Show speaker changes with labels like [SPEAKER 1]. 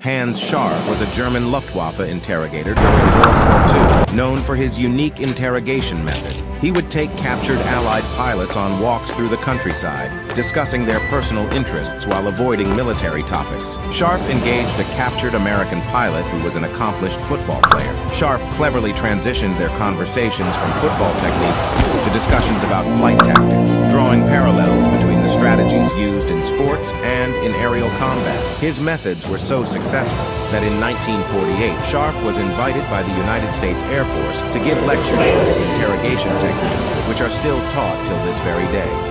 [SPEAKER 1] Hanns Scharff was a German Luftwaffe interrogator during World War II, known for his unique interrogation method. He would take captured Allied pilots on walks through the countryside, discussing their personal interests while avoiding military topics. Scharff engaged a captured American pilot who was an accomplished football player. Scharff cleverly transitioned their conversations from football techniques to discussions about flight tactics, drawing parallels used in sports and in aerial combat. His methods were so successful that in 1948, Scharff was invited by the United States Air Force to give lectures on his interrogation techniques, which are still taught till this very day.